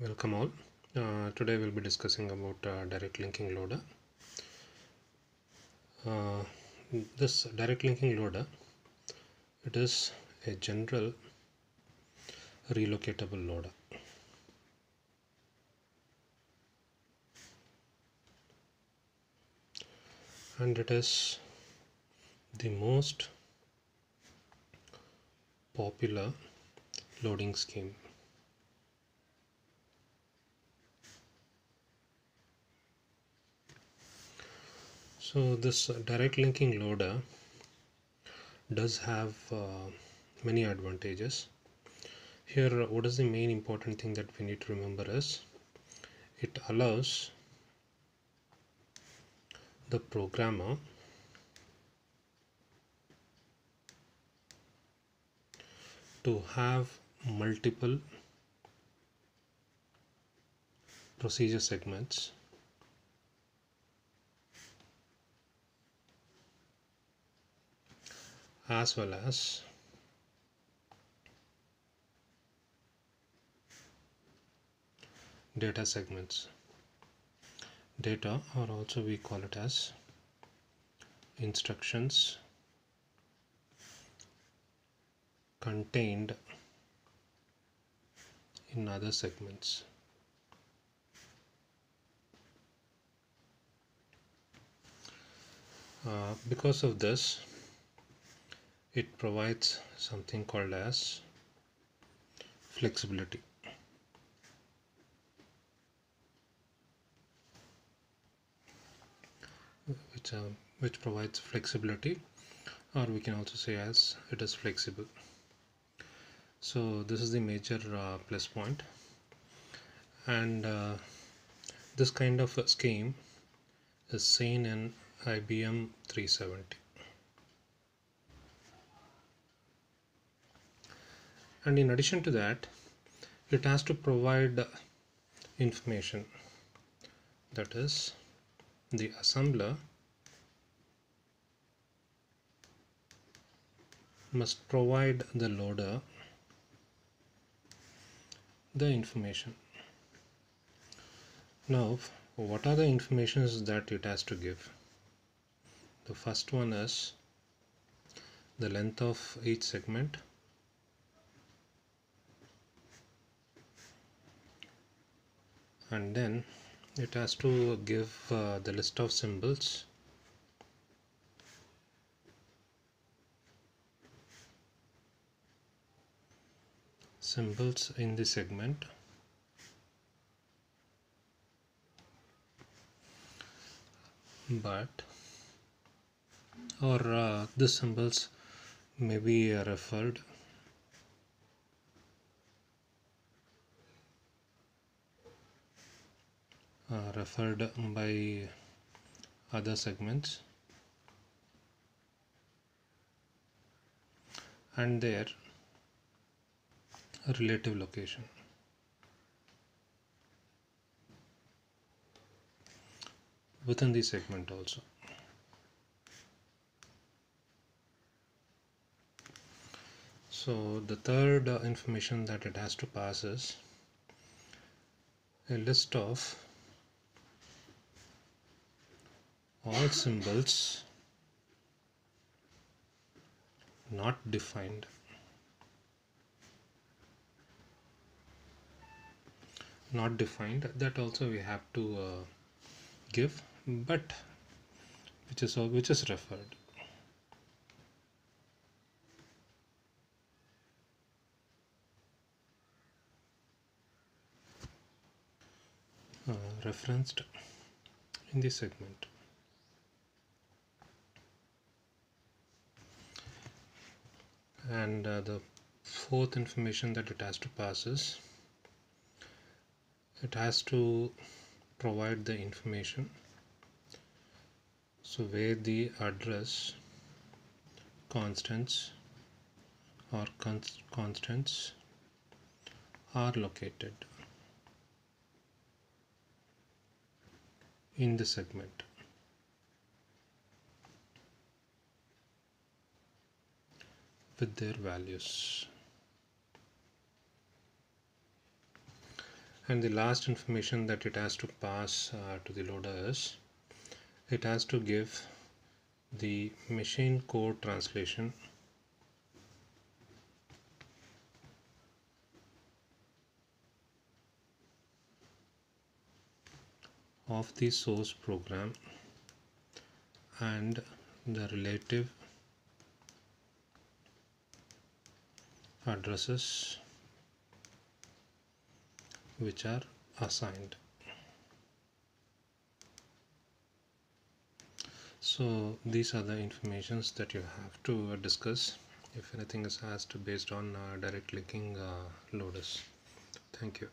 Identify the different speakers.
Speaker 1: Welcome all. Uh, today we'll be discussing about uh, direct linking loader. Uh, this direct linking loader, it is a general relocatable loader. And it is the most popular loading scheme So this uh, direct linking loader does have uh, many advantages. Here, uh, what is the main important thing that we need to remember is it allows the programmer to have multiple procedure segments as well as data segments. Data or also we call it as instructions contained in other segments. Uh, because of this it provides something called as flexibility. Which uh, which provides flexibility or we can also say as it is flexible. So this is the major uh, plus point. And uh, this kind of scheme is seen in IBM 370 and in addition to that it has to provide information. That is the assembler must provide the loader the information. Now what are the informations that it has to give? The first one is the length of each segment and then it has to give uh, the list of symbols. Symbols in the segment. But or uh, the symbols may be uh, referred uh, referred by other segments. And their relative location. Within the segment also. So the third uh, information that it has to pass is a list of all symbols not defined. Not defined that also we have to uh, give but which is which is referred. Uh, referenced in this segment and uh, the fourth information that it has to pass is it has to provide the information. So where the address constants or const constants are located in the segment with their values. And the last information that it has to pass uh, to the loader is it has to give the machine code translation. Of the source program and the relative addresses which are assigned. So these are the informations that you have to discuss if anything is asked based on uh, direct linking uh, loaders. Thank you